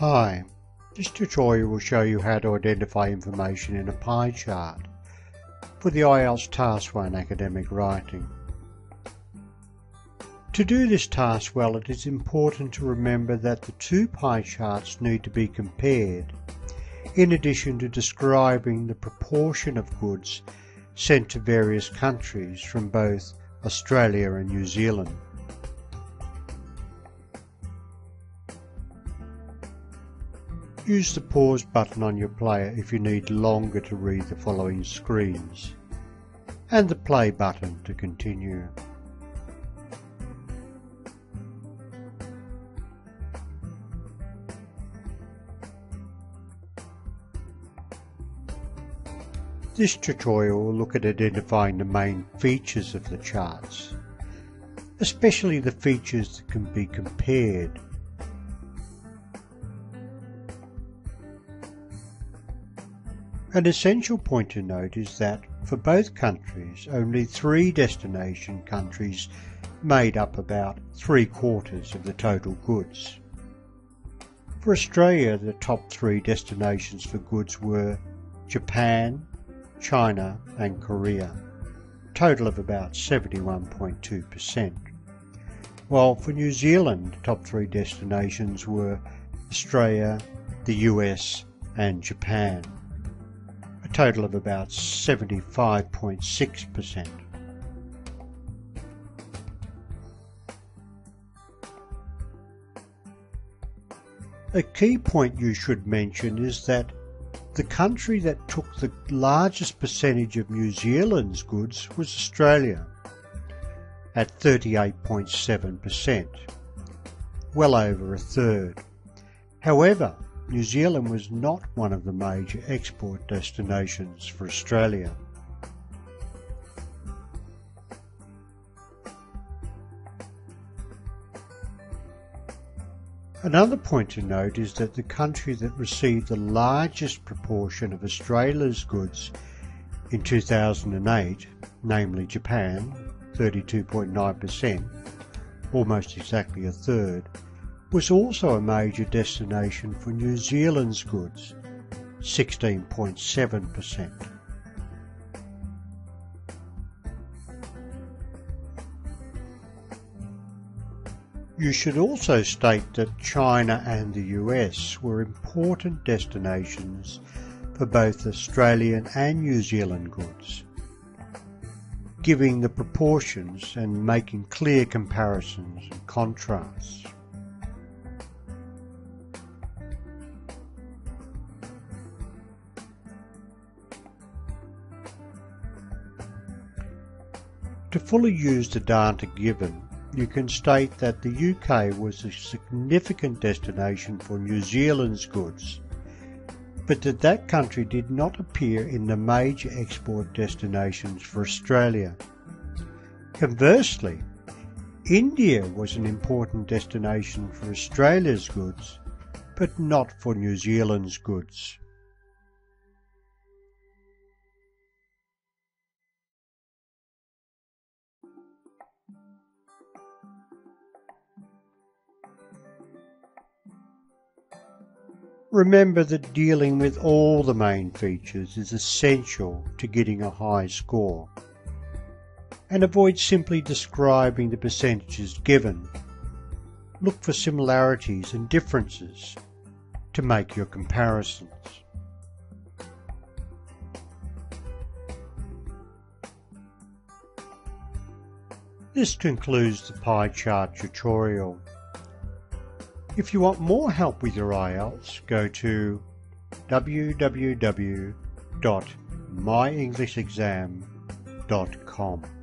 Hi, this tutorial will show you how to identify information in a pie chart for the IELTS Task 1 academic writing. To do this task well it is important to remember that the two pie charts need to be compared in addition to describing the proportion of goods sent to various countries from both Australia and New Zealand. Use the pause button on your player if you need longer to read the following screens, and the play button to continue. This tutorial will look at identifying the main features of the charts, especially the features that can be compared An essential point to note is that for both countries, only three destination countries made up about three quarters of the total goods. For Australia, the top three destinations for goods were Japan, China and Korea, total of about 71.2%. While for New Zealand, the top three destinations were Australia, the US and Japan total of about 75.6%. A key point you should mention is that the country that took the largest percentage of New Zealand's goods was Australia at 38.7%, well over a third. However, New Zealand was not one of the major export destinations for Australia. Another point to note is that the country that received the largest proportion of Australia's goods in 2008, namely Japan, 32.9%, almost exactly a third, was also a major destination for New Zealand's goods, 16.7%. You should also state that China and the US were important destinations for both Australian and New Zealand goods, giving the proportions and making clear comparisons and contrasts. To fully use the data given, you can state that the UK was a significant destination for New Zealand's goods, but that that country did not appear in the major export destinations for Australia. Conversely, India was an important destination for Australia's goods, but not for New Zealand's goods. Remember that dealing with all the main features is essential to getting a high score. And avoid simply describing the percentages given. Look for similarities and differences to make your comparisons. This concludes the pie chart tutorial. If you want more help with your IELTS, go to www.myenglishexam.com.